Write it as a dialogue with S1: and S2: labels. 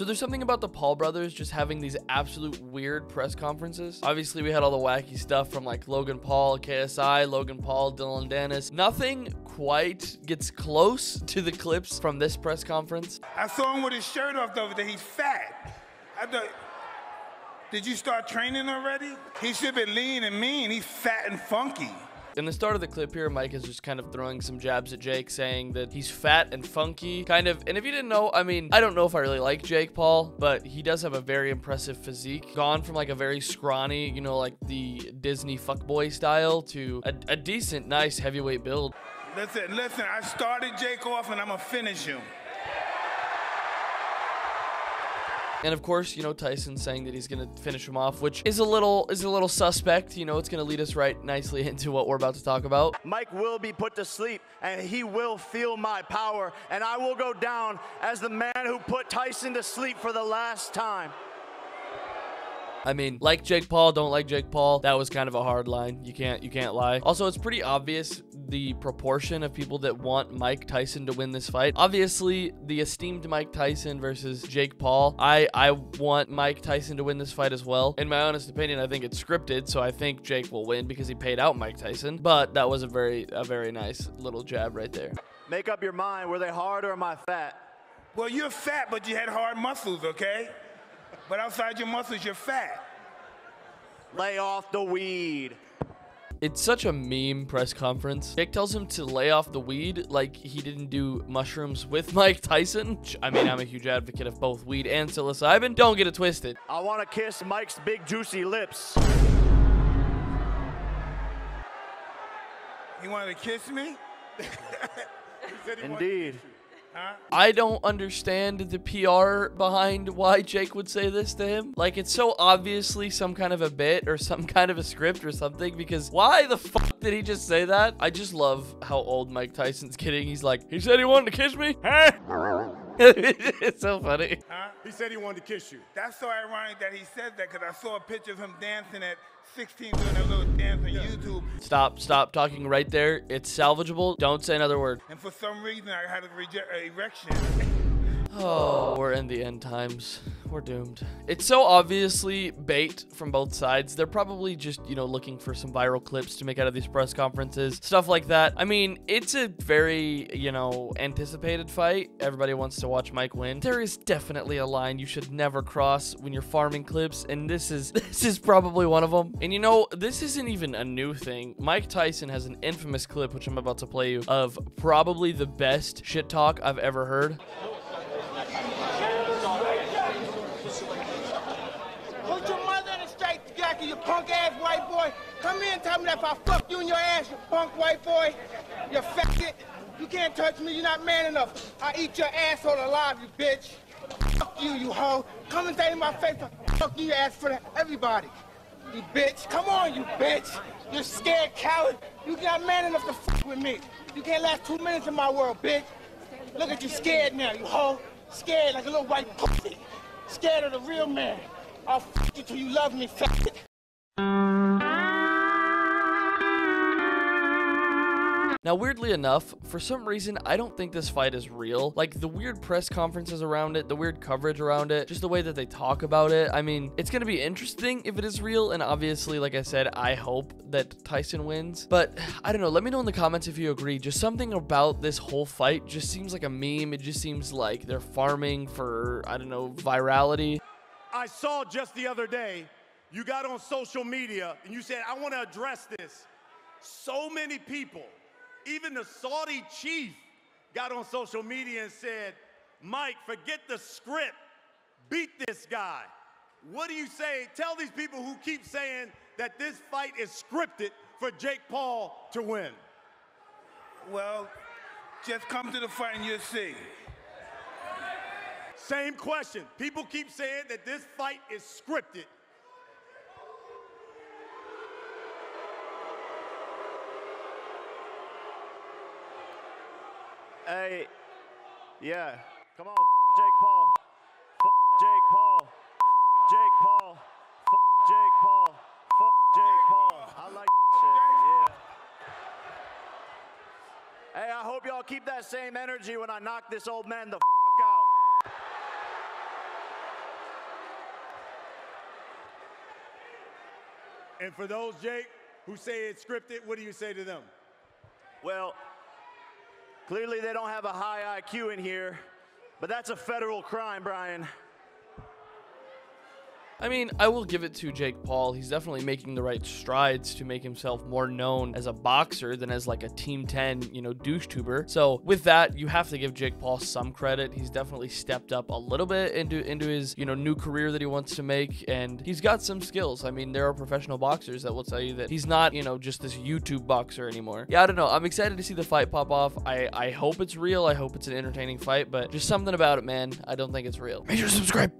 S1: So there's something about the Paul brothers just having these absolute weird press conferences. Obviously, we had all the wacky stuff from like Logan Paul, KSI, Logan Paul, Dillon Danis. Nothing quite gets close to the clips from this press conference.
S2: I saw him with his shirt off the other day. He's fat. I thought, did you start training already? He should be lean and mean. He's fat and funky.
S1: In the start of the clip here, Mike is just kind of throwing some jabs at Jake, saying that he's fat and funky, kind of. And if you didn't know, I mean, I don't know if I really like Jake Paul, but he does have a very impressive physique. Gone from like a very scrawny, you know, like the Disney fuckboy style to a, a decent, nice heavyweight build.
S2: Listen, listen, I started Jake off and I'm gonna finish him.
S1: And of course, you know, Tyson saying that he's gonna finish him off, which is a little is a little suspect. You know, it's gonna lead us right nicely into what we're about to talk about.
S3: Mike will be put to sleep and he will feel my power and I will go down as the man who put Tyson to sleep for the last time.
S1: I mean, like Jake Paul, don't like Jake Paul. That was kind of a hard line. You can't you can't lie. Also, it's pretty obvious the proportion of people that want Mike Tyson to win this fight. Obviously, the esteemed Mike Tyson versus Jake Paul. I I want Mike Tyson to win this fight as well. In my honest opinion, I think it's scripted, so I think Jake will win because he paid out Mike Tyson. But that was a very a very nice little jab right there.
S3: Make up your mind, were they hard or am I fat?
S2: Well, you're fat, but you had hard muscles, okay? But outside your muscles, you're fat.
S3: Lay off the weed.
S1: It's such a meme press conference. Jake tells him to lay off the weed like he didn't do mushrooms with Mike Tyson. I mean, I'm a huge advocate of both weed and psilocybin. Don't get it twisted.
S3: I want to kiss Mike's big juicy lips.
S2: You wanted to kiss me?
S3: Indeed.
S1: I don't understand the PR behind why Jake would say this to him. Like, it's so obviously some kind of a bit or some kind of a script or something because why the fuck did he just say that? I just love how old Mike Tyson's kidding. He's like, he said he wanted to kiss me? Hey! it's so funny.
S4: He said he wanted to kiss you.
S2: That's so ironic that he said that because I saw a picture of him dancing at 16 doing that little dance on YouTube.
S1: Stop, stop talking right there. It's salvageable. Don't say another word.
S2: And for some reason, I had a uh, erection.
S1: Oh, we're in the end times. We're doomed. It's so obviously bait from both sides. They're probably just, you know, looking for some viral clips to make out of these press conferences, stuff like that. I mean, it's a very, you know, anticipated fight. Everybody wants to watch Mike win. There is definitely a line you should never cross when you're farming clips, and this is this is probably one of them. And you know, this isn't even a new thing. Mike Tyson has an infamous clip which I'm about to play you of probably the best shit talk I've ever heard.
S5: Put your mother in a straight jacket, you punk ass white boy. Come here and tell me that if I fuck you in your ass, you punk white boy, you faggot. You can't touch me, you're not man enough. I eat your asshole alive, you bitch. Fuck you, you hoe. Come and say in my face, fuck you, you ass for the- everybody. You bitch. Come on, you bitch. You scared coward. You not man enough to fuck with me. You can't last two minutes in my world, bitch. Look at you scared now, you hoe. Scared like a little white pussy. Scared of the real man. I'll fuck you till you love me, faggot.
S1: Now, weirdly enough, for some reason, I don't think this fight is real. Like, the weird press conferences around it, the weird coverage around it, just the way that they talk about it. I mean, it's going to be interesting if it is real. And obviously, like I said, I hope that Tyson wins. But I don't know. Let me know in the comments if you agree. Just something about this whole fight just seems like a meme. It just seems like they're farming for, I don't know, virality.
S4: I saw just the other day, you got on social media and you said, I want to address this. So many people, even the Saudi chief, got on social media and said, Mike, forget the script. Beat this guy. What do you say? Tell these people who keep saying that this fight is scripted for Jake Paul to win.
S2: Well, just come to the fight and you'll see.
S4: Same question. People keep saying that this fight is scripted.
S3: Hey, yeah. Come on, Jake Paul. Jake Paul. Jake Paul. Jake Paul. Jake Paul. I like that shit. Yeah. Hey, I hope y'all keep that same energy when I knock this old man the fuck out.
S4: And for those, Jake, who say it's scripted, what do you say to them?
S3: Well, clearly they don't have a high IQ in here, but that's a federal crime, Brian.
S1: I mean, I will give it to Jake Paul. He's definitely making the right strides to make himself more known as a boxer than as like a Team 10, you know, douche tuber. So with that, you have to give Jake Paul some credit. He's definitely stepped up a little bit into into his, you know, new career that he wants to make, and he's got some skills. I mean, there are professional boxers that will tell you that he's not, you know, just this YouTube boxer anymore. Yeah, I don't know. I'm excited to see the fight pop off. I I hope it's real. I hope it's an entertaining fight, but just something about it, man. I don't think it's real. Make sure to subscribe.